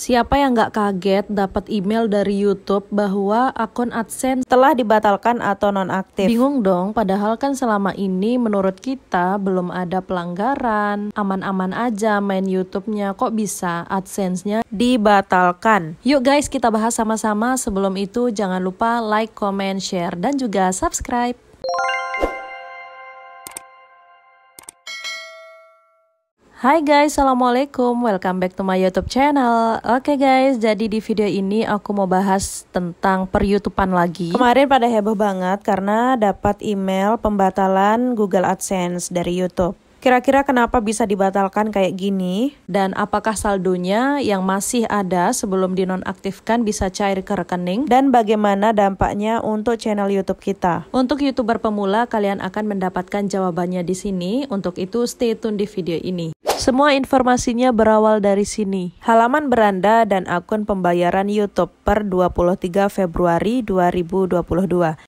Siapa yang nggak kaget dapat email dari YouTube bahwa akun AdSense telah dibatalkan atau nonaktif? Bingung dong, padahal kan selama ini menurut kita belum ada pelanggaran, aman-aman aja main YouTube-nya, kok bisa AdSense-nya dibatalkan? Yuk guys, kita bahas sama-sama. Sebelum itu jangan lupa like, comment, share, dan juga subscribe. Hai guys, Assalamualaikum, welcome back to my youtube channel Oke okay guys, jadi di video ini aku mau bahas tentang per youtubean lagi Kemarin pada heboh banget karena dapat email pembatalan Google AdSense dari Youtube Kira-kira kenapa bisa dibatalkan kayak gini? Dan apakah saldonya yang masih ada sebelum dinonaktifkan bisa cair ke rekening? Dan bagaimana dampaknya untuk channel YouTube kita? Untuk YouTuber pemula, kalian akan mendapatkan jawabannya di sini. Untuk itu, stay tune di video ini. Semua informasinya berawal dari sini. Halaman beranda dan akun pembayaran YouTube per 23 Februari 2022.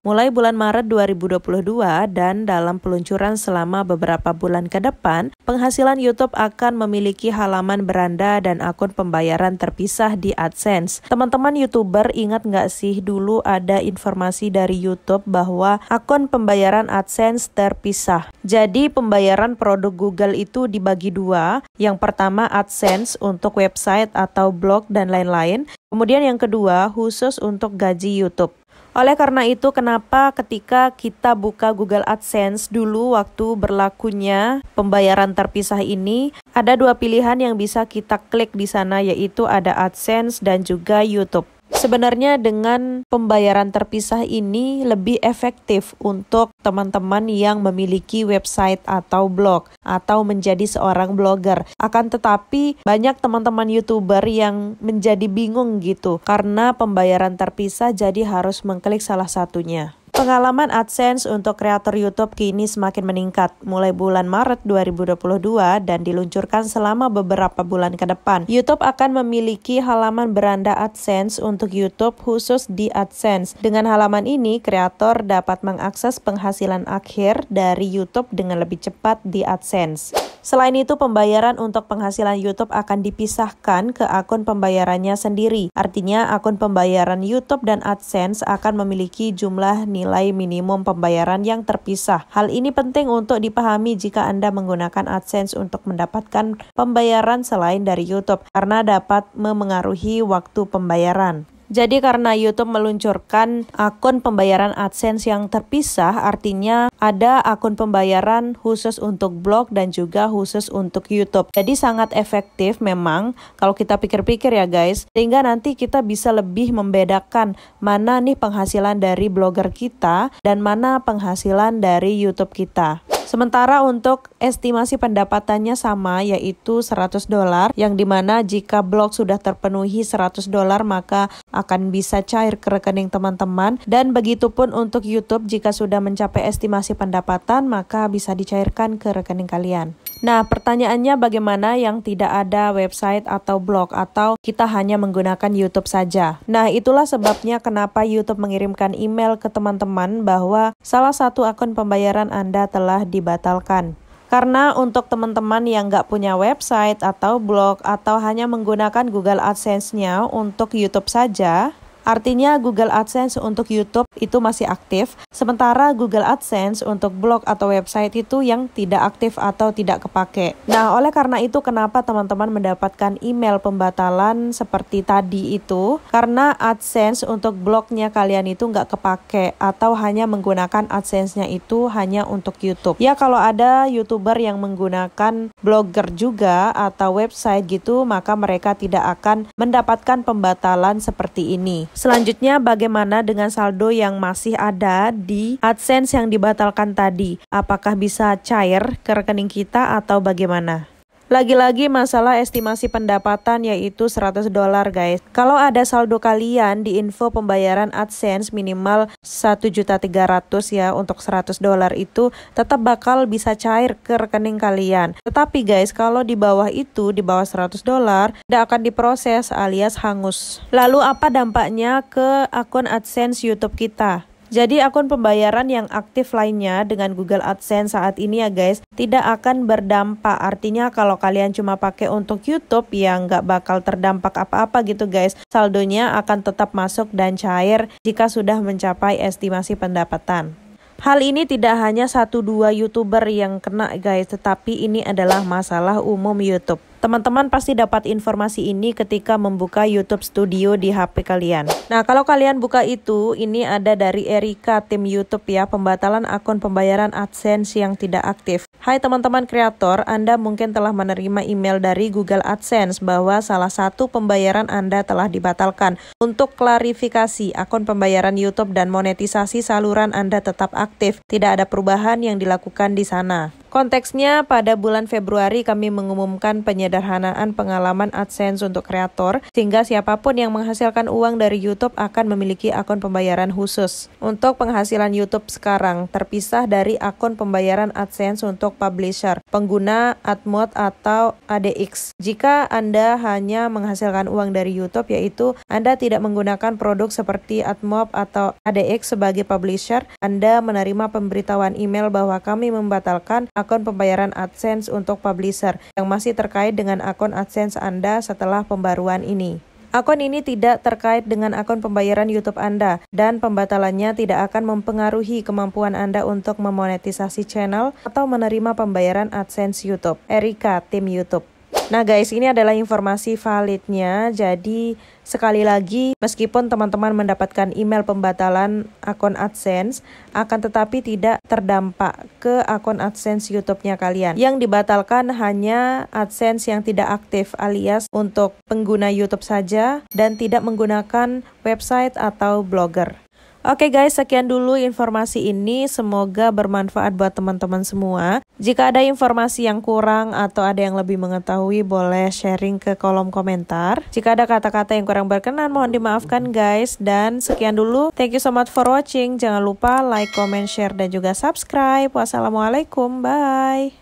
Mulai bulan Maret 2022 dan dalam peluncuran selama beberapa bulan ke depan, penghasilan YouTube akan memiliki halaman beranda dan akun pembayaran terpisah di AdSense. Teman-teman YouTuber ingat nggak sih dulu ada informasi dari YouTube bahwa akun pembayaran AdSense terpisah. Jadi pembayaran produk Google itu dibagi dua yang pertama AdSense untuk website atau blog dan lain-lain. Kemudian yang kedua khusus untuk gaji YouTube. Oleh karena itu, kenapa ketika kita buka Google AdSense dulu waktu berlakunya pembayaran terpisah ini, ada dua pilihan yang bisa kita klik di sana yaitu ada AdSense dan juga YouTube. Sebenarnya dengan pembayaran terpisah ini lebih efektif untuk teman-teman yang memiliki website atau blog atau menjadi seorang blogger. Akan tetapi banyak teman-teman YouTuber yang menjadi bingung gitu karena pembayaran terpisah jadi harus mengklik salah satunya. Pengalaman AdSense untuk kreator YouTube kini semakin meningkat mulai bulan Maret 2022 dan diluncurkan selama beberapa bulan ke depan. YouTube akan memiliki halaman beranda AdSense untuk YouTube khusus di AdSense. Dengan halaman ini, kreator dapat mengakses penghasilan akhir dari YouTube dengan lebih cepat di AdSense. Selain itu, pembayaran untuk penghasilan YouTube akan dipisahkan ke akun pembayarannya sendiri. Artinya, akun pembayaran YouTube dan AdSense akan memiliki jumlah nilai minimum pembayaran yang terpisah. Hal ini penting untuk dipahami jika Anda menggunakan AdSense untuk mendapatkan pembayaran selain dari YouTube, karena dapat memengaruhi waktu pembayaran. Jadi karena YouTube meluncurkan akun pembayaran AdSense yang terpisah, artinya ada akun pembayaran khusus untuk blog dan juga khusus untuk YouTube. Jadi sangat efektif memang kalau kita pikir-pikir ya guys, sehingga nanti kita bisa lebih membedakan mana nih penghasilan dari blogger kita dan mana penghasilan dari YouTube kita. Sementara untuk estimasi pendapatannya sama yaitu 100 dolar yang di mana jika blog sudah terpenuhi 100 dolar maka akan bisa cair ke rekening teman-teman dan begitupun untuk YouTube jika sudah mencapai estimasi pendapatan maka bisa dicairkan ke rekening kalian. Nah, pertanyaannya bagaimana yang tidak ada website atau blog atau kita hanya menggunakan YouTube saja? Nah, itulah sebabnya kenapa YouTube mengirimkan email ke teman-teman bahwa salah satu akun pembayaran Anda telah dibatalkan. Karena untuk teman-teman yang nggak punya website atau blog atau hanya menggunakan Google AdSense-nya untuk YouTube saja, Artinya Google AdSense untuk YouTube itu masih aktif, sementara Google AdSense untuk blog atau website itu yang tidak aktif atau tidak kepake. Nah, oleh karena itu kenapa teman-teman mendapatkan email pembatalan seperti tadi itu? Karena AdSense untuk blognya kalian itu nggak kepake atau hanya menggunakan AdSense-nya itu hanya untuk YouTube. Ya kalau ada YouTuber yang menggunakan blogger juga atau website gitu, maka mereka tidak akan mendapatkan pembatalan seperti ini. Selanjutnya bagaimana dengan saldo yang masih ada di AdSense yang dibatalkan tadi? Apakah bisa cair ke rekening kita atau bagaimana? Lagi-lagi masalah estimasi pendapatan yaitu 100 dolar guys. Kalau ada saldo kalian di info pembayaran AdSense minimal 1.300 ya untuk 100 dolar itu tetap bakal bisa cair ke rekening kalian. Tetapi guys, kalau di bawah itu di bawah 100 dolar tidak akan diproses alias hangus. Lalu apa dampaknya ke akun AdSense YouTube kita? Jadi akun pembayaran yang aktif lainnya dengan Google AdSense saat ini ya guys tidak akan berdampak. Artinya kalau kalian cuma pakai untuk YouTube ya nggak bakal terdampak apa-apa gitu guys. Saldonya akan tetap masuk dan cair jika sudah mencapai estimasi pendapatan. Hal ini tidak hanya satu dua youtuber yang kena guys, tetapi ini adalah masalah umum YouTube. Teman-teman pasti dapat informasi ini ketika membuka YouTube Studio di HP kalian. Nah, kalau kalian buka itu, ini ada dari Erika tim YouTube ya, pembatalan akun pembayaran AdSense yang tidak aktif. Hai teman-teman kreator, Anda mungkin telah menerima email dari Google AdSense bahwa salah satu pembayaran Anda telah dibatalkan. Untuk klarifikasi, akun pembayaran YouTube dan monetisasi saluran Anda tetap aktif. Tidak ada perubahan yang dilakukan di sana. Konteksnya pada bulan Februari kami mengumumkan penyederhanaan pengalaman AdSense untuk kreator sehingga siapa pun yang menghasilkan uang dari YouTube akan memiliki akun pembayaran khusus. Untuk penghasilan YouTube sekarang terpisah dari akun pembayaran AdSense untuk publisher, pengguna AdMod atau ADX. Jika Anda hanya menghasilkan uang dari YouTube yaitu Anda tidak menggunakan produk seperti AdMob atau ADX sebagai publisher, Anda menerima pemberitahuan email bahwa kami membatalkan akun pembayaran AdSense untuk publisher yang masih terkait dengan akun AdSense Anda setelah pembaruan ini. Akun ini tidak terkait dengan akun pembayaran YouTube Anda dan pembatalannya tidak akan mempengaruhi kemampuan Anda untuk memonetisasi channel atau menerima pembayaran AdSense YouTube. Erika, tim YouTube. Nah guys, ini adalah informasi validnya. Jadi sekali lagi, meskipun teman-teman mendapatkan email pembatalan akun AdSense, akan tetapi tidak terdampak ke akun AdSense YouTube-nya kalian. Yang dibatalkan hanya AdSense yang tidak aktif alias untuk pengguna YouTube saja dan tidak menggunakan website atau blogger. Oke guys, sekian dulu informasi ini. Semoga bermanfaat buat teman-teman semua. Jika ada informasi yang kurang atau ada yang lebih mengetahui, boleh sharing ke kolom komentar. Jika ada kata-kata yang kurang berkenan, mohon dimaafkan guys. Dan sekian dulu. Thank you so much for watching. Jangan lupa like, comment, share, dan juga subscribe. Wassalamualaikum. Bye.